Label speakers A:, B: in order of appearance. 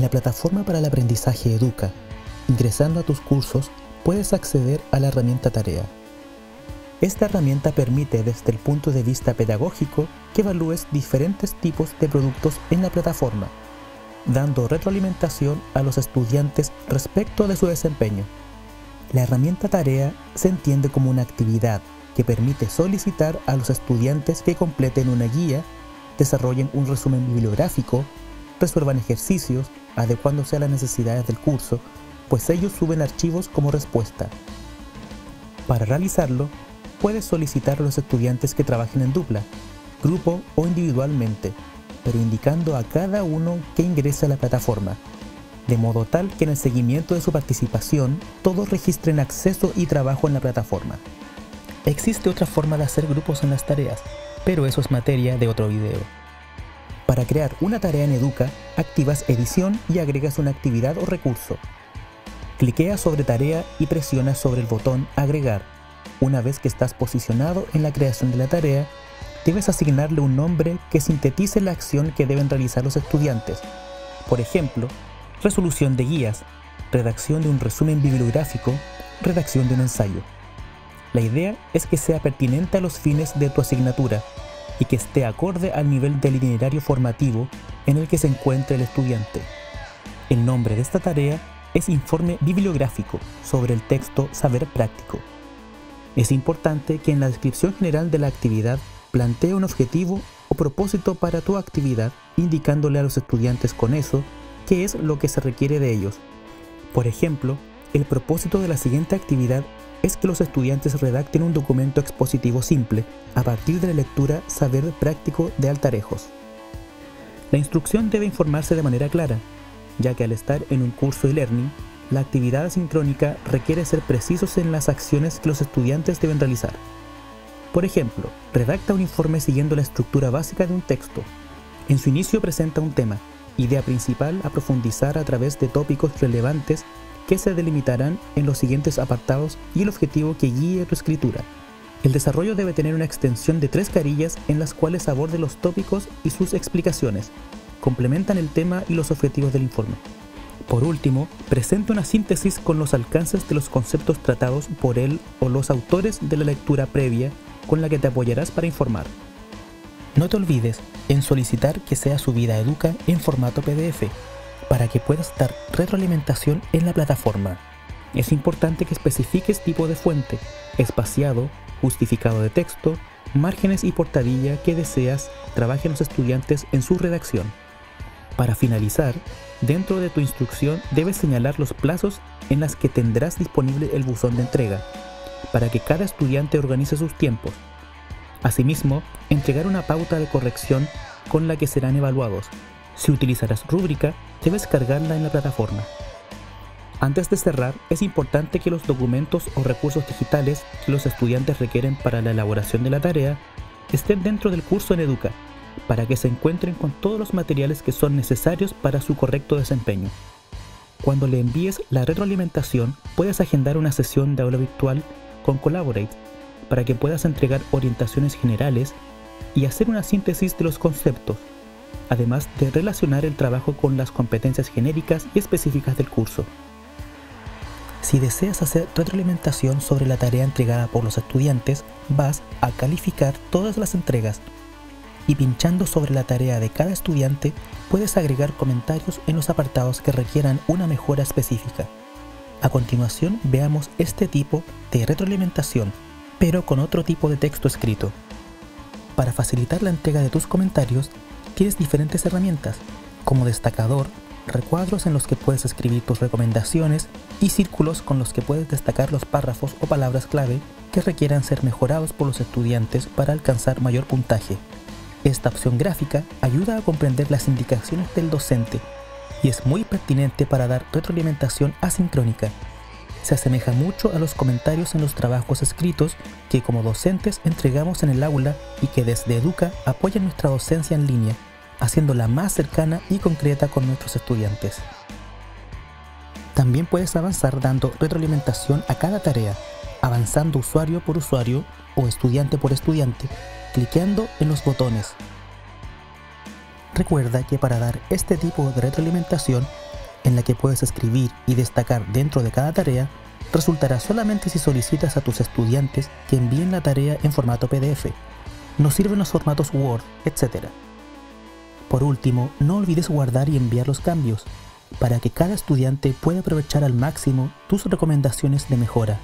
A: En la plataforma para el aprendizaje Educa, ingresando a tus cursos, puedes acceder a la herramienta Tarea. Esta herramienta permite desde el punto de vista pedagógico que evalúes diferentes tipos de productos en la plataforma, dando retroalimentación a los estudiantes respecto de su desempeño. La herramienta Tarea se entiende como una actividad que permite solicitar a los estudiantes que completen una guía, desarrollen un resumen bibliográfico, resuelvan ejercicios, adecuándose a las necesidades del curso, pues ellos suben archivos como respuesta. Para realizarlo, puedes solicitar a los estudiantes que trabajen en dupla, grupo o individualmente, pero indicando a cada uno que ingrese a la plataforma, de modo tal que en el seguimiento de su participación todos registren acceso y trabajo en la plataforma. Existe otra forma de hacer grupos en las tareas, pero eso es materia de otro video. Para crear una tarea en Educa, activas edición y agregas una actividad o recurso. Cliquea sobre tarea y presiona sobre el botón agregar. Una vez que estás posicionado en la creación de la tarea, debes asignarle un nombre que sintetice la acción que deben realizar los estudiantes. Por ejemplo, resolución de guías, redacción de un resumen bibliográfico, redacción de un ensayo. La idea es que sea pertinente a los fines de tu asignatura y que esté acorde al nivel del itinerario formativo en el que se encuentre el estudiante. El nombre de esta tarea es Informe Bibliográfico sobre el texto Saber Práctico. Es importante que en la descripción general de la actividad plantee un objetivo o propósito para tu actividad indicándole a los estudiantes con eso qué es lo que se requiere de ellos. Por ejemplo, el propósito de la siguiente actividad es que los estudiantes redacten un documento expositivo simple a partir de la lectura Saber Práctico de Altarejos. La instrucción debe informarse de manera clara, ya que al estar en un curso de learning, la actividad asincrónica requiere ser precisos en las acciones que los estudiantes deben realizar. Por ejemplo, redacta un informe siguiendo la estructura básica de un texto. En su inicio presenta un tema, idea principal a profundizar a través de tópicos relevantes que se delimitarán en los siguientes apartados y el objetivo que guíe tu escritura. El desarrollo debe tener una extensión de tres carillas en las cuales aborde los tópicos y sus explicaciones, complementan el tema y los objetivos del informe. Por último, presenta una síntesis con los alcances de los conceptos tratados por él o los autores de la lectura previa con la que te apoyarás para informar. No te olvides en solicitar que sea subida a Educa en formato PDF para que puedas dar retroalimentación en la plataforma. Es importante que especifiques tipo de fuente, espaciado, justificado de texto, márgenes y portadilla que deseas trabajen los estudiantes en su redacción. Para finalizar, dentro de tu instrucción debes señalar los plazos en las que tendrás disponible el buzón de entrega, para que cada estudiante organice sus tiempos. Asimismo, entregar una pauta de corrección con la que serán evaluados. Si utilizarás rúbrica, debes cargarla en la plataforma. Antes de cerrar, es importante que los documentos o recursos digitales que los estudiantes requieren para la elaboración de la tarea estén dentro del curso en Educa, para que se encuentren con todos los materiales que son necesarios para su correcto desempeño. Cuando le envíes la retroalimentación, puedes agendar una sesión de aula virtual con Collaborate para que puedas entregar orientaciones generales y hacer una síntesis de los conceptos además de relacionar el trabajo con las competencias genéricas y específicas del curso. Si deseas hacer retroalimentación sobre la tarea entregada por los estudiantes, vas a calificar todas las entregas y pinchando sobre la tarea de cada estudiante puedes agregar comentarios en los apartados que requieran una mejora específica. A continuación veamos este tipo de retroalimentación, pero con otro tipo de texto escrito. Para facilitar la entrega de tus comentarios, tienes diferentes herramientas, como destacador, recuadros en los que puedes escribir tus recomendaciones y círculos con los que puedes destacar los párrafos o palabras clave que requieran ser mejorados por los estudiantes para alcanzar mayor puntaje. Esta opción gráfica ayuda a comprender las indicaciones del docente y es muy pertinente para dar retroalimentación asincrónica. Se asemeja mucho a los comentarios en los trabajos escritos que como docentes entregamos en el aula y que desde Educa apoyan nuestra docencia en línea haciéndola más cercana y concreta con nuestros estudiantes. También puedes avanzar dando retroalimentación a cada tarea, avanzando usuario por usuario o estudiante por estudiante, cliqueando en los botones. Recuerda que para dar este tipo de retroalimentación en la que puedes escribir y destacar dentro de cada tarea resultará solamente si solicitas a tus estudiantes que envíen la tarea en formato PDF. Nos sirven los formatos Word, etc. Por último, no olvides guardar y enviar los cambios, para que cada estudiante pueda aprovechar al máximo tus recomendaciones de mejora.